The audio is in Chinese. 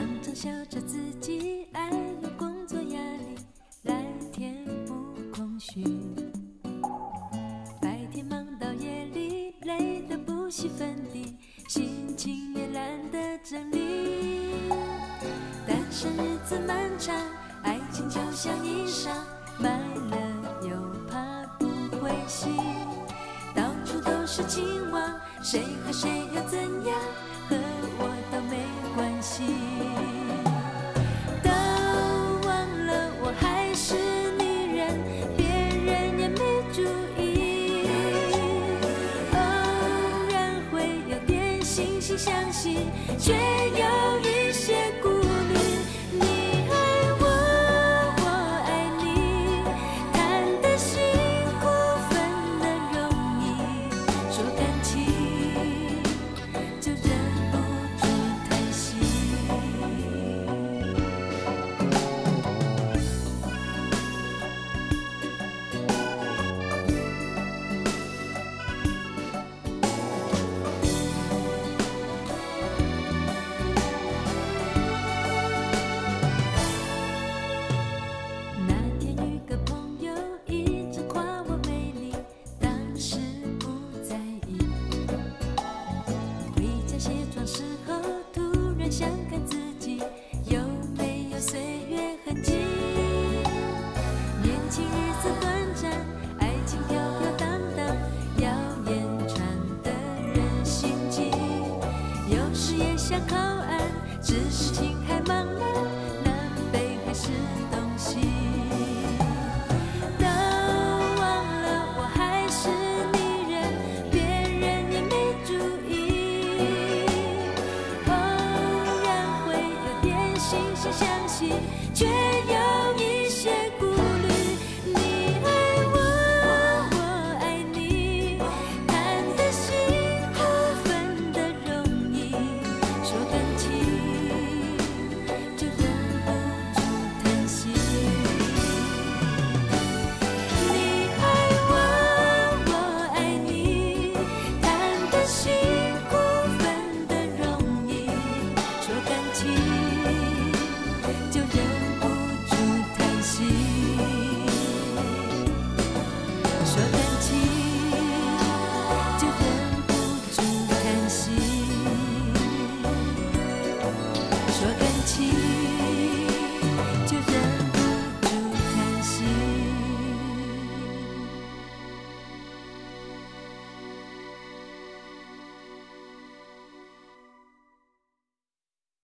常常笑着自己爱用工作压力来填补空虚，白天忙到夜里，累得不洗粉底，心情也懒得整理。单身日子漫长，爱情就像衣裳，买了又怕不会洗，到处都是情网，谁和谁又怎样？心相惜，却有一些卸妆时候，突然想看自己有没有岁月痕迹。年轻日子短暂，爱情飘飘荡荡，谣言传得人心急。有时也想靠岸，只是情海茫茫，心心相惜却有一些